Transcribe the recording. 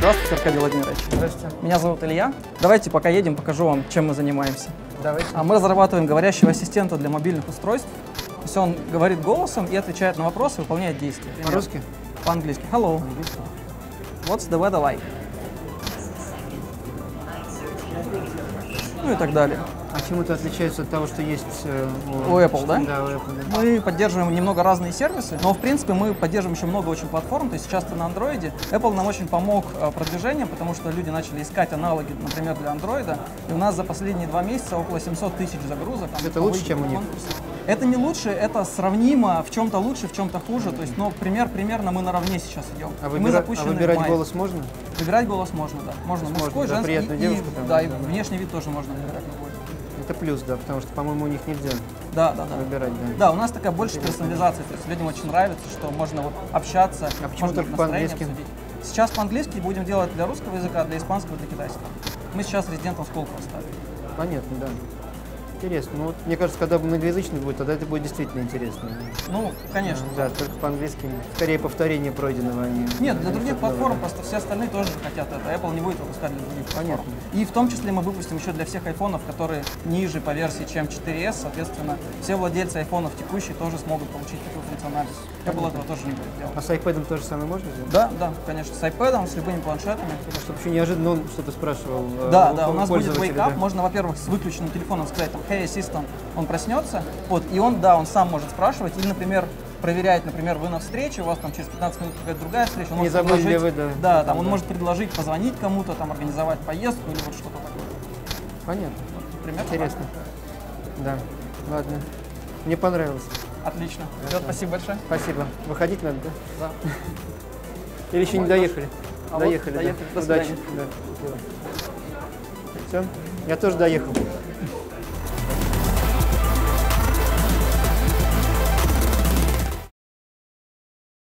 Здравствуйте, Аркадий Владимирович. Здравствуйте. Меня зовут Илья. Давайте, пока едем, покажу вам, чем мы занимаемся. Давайте. А мы разрабатываем говорящего ассистента для мобильных устройств. То есть он говорит голосом и отвечает на вопросы, выполняет действия. По-русски? По-английски. Hello. What's the weather like? Ну и так далее. А чем это отличается от того, что есть э, У Apple, да? Да, у Apple, да. Мы поддерживаем немного разные сервисы, но в принципе мы поддерживаем еще много очень платформ. То есть сейчас ты на андроиде. Apple нам очень помог э, продвижением, потому что люди начали искать аналоги, например, для андроида. И у нас за последние два месяца около 700 тысяч загрузок. Это лучше, чем у них? Это не лучше, это сравнимо, в чем-то лучше, в чем-то хуже. То есть, ну, пример, примерно мы наравне сейчас идем. А, И выбира- мы а запущены в выбирать голос можно? Выбирать голос можно, да. Можно Можно, мужской, да, женский. и- девушку там, да, и да, да. внешний вид тоже можно выбирать. Это плюс, да, потому что, по-моему, у них нельзя Да, да, да. выбирать, да. Да, у нас такая больше персонализация, то есть людям очень нравится, что можно вот общаться, А почему только по-английски? Сейчас по-английски будем делать для русского языка, для испанского, для китайского. Мы сейчас резидентом Сколково ставим. Понятно, да. Интересно. Ну, вот, мне кажется, когда многоязычный будет, тогда это будет действительно интересно. Ну, конечно. Да, только по-английски. Скорее повторение пройденного, а не... Нет, для других платформ просто все остальные тоже хотят это. Apple не будет выпускать для других платформ. Понятно. И в том числе мы выпустим еще для всех айфонов, которые ниже по версии, чем 4S. Соответственно, все владельцы айфонов текущие тоже смогут получить такую функциональность. Apple этого тоже не будет делать. А с iPad то же самое можно сделать? Да, да, конечно, с iPad, с любыми планшетами. Чтобы еще неожиданно он что-то спрашивал. э, Да, да, у нас будет пользователя, wake up. да. Можно, во-первых, с выключенным телефоном сказать, там, hey, assistant, он проснется, вот, и он, да, он сам может спрашивать, или, например, проверяет, например, вы на встрече, у вас там через 15 минут какая-то другая встреча, он Не может предложить- вы, да, Да, там, там, он да. может предложить позвонить кому-то, там, организовать поездку или вот что-то такое. Понятно. Примерно так. Интересно. Да. Ладно. Мне понравилось. Отлично. Всё, спасибо большое. Спасибо. Выходить надо, да? Да. Или еще не доехали? А вот доехали, да. До Удачи. Да. Все. Я тоже доехал.